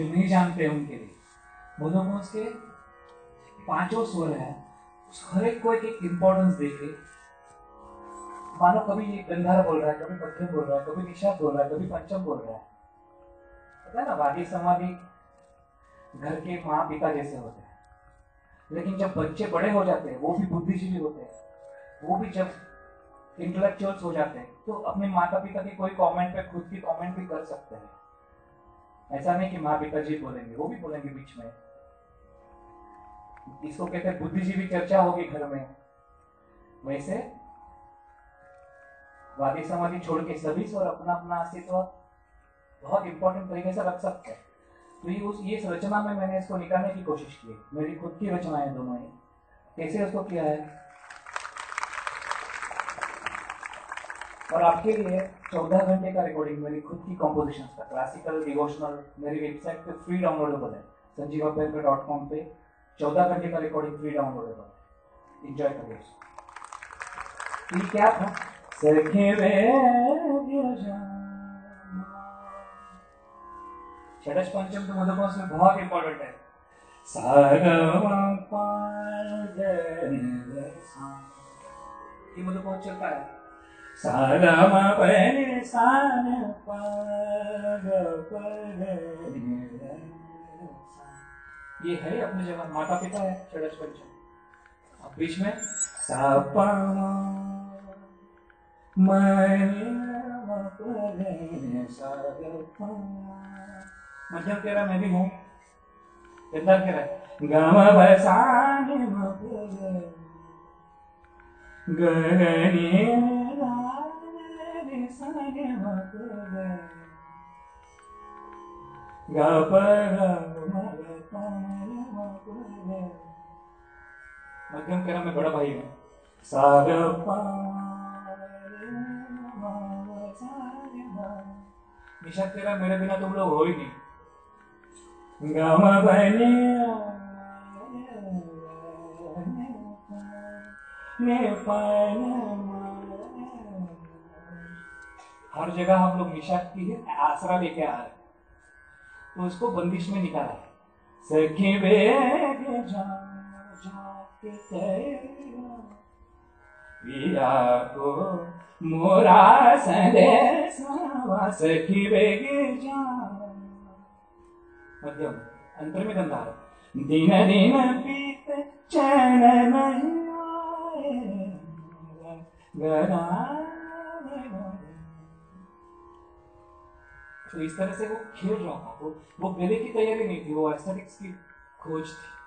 जो नहीं जानते उनके लिए। मोनोफोन्स के पाँचों स्वर है। उस हर एक को एक एक इम्पोर्टेंस देके। मानो कभी गंधार बोल रहा है, कभी मध्यम बोल रहा है, कभी निषाद बोल रहा है, कभी पंचम बोल रहा है। पता है ना वादी समाधि घर के माँ पिता जैसे होते हैं। लेकिन जब बच्चे बड़े हो जाते हैं, वो भी बुद्धिजीवी होते हैं। वो भी जब इंटेलेक्चुअल्स हो जाते हैं तो अपने माता पिता की कोई कमेंट पे, खुद की कमेंट भी कर सकते हैं। ऐसा नहीं कि माँ पिता जी बोलेंगे, वो भी बोलेंगे बीच में। इसको कहते हैं बुद्धिजीवी चर्चा होगी घर में। वैसे वादी समाधि छोड़ के सभी स्वर अपना अपना अस्तित्व बहुत इंपॉर्टेंट तरीके से रख सकते हैं। तो ये उस, ये रचना में मैंने इसको निकालने की कोशिश की मेरी खुद की रचना है दोनों ही। कैसे उसको किया है? और आपके लिए चौदह घंटे का रिकॉर्डिंग मेरी खुद की कॉम्पोजिशन का क्लासिकल डिवोशनल मेरी वेबसाइट पे फ्री डाउनलोडेबल है। संजीव अपेंद्र डॉट कॉम पे चौदह घंटे का रिकॉर्डिंग फ्री डाउनलोडेबल है। इंजॉय करिए क्या था? सखे पंचम तो मुझे उसमें बहुत इंपॉर्टेंट है। ये मुझे बहुत चलता है। ये है अपने जगह माता पिता है पंचम अब बीच में सापा मध्यम तेरा मैं भी हूँ कितना कह रहा है गम बसाने गगने मध्यम तेरा मैं बड़ा भाई हूँ साग निशा तेरा मेरे बिना तुम लोग हो ही नहीं गम बने हर जगह हम लोग निशा की आसरा लेके आ रहे तो उसको बंदिश में निकाला। है सखी पिया को मोरा सखी बेग जा मध्यम, अंतर में गंधा है। दिन दिन बीत चैन नहीं तो इस तरह से वो खेल रहा था। वो वो गले की तैयारी नहीं थी, वो एस्थेटिक्स की खोज थी।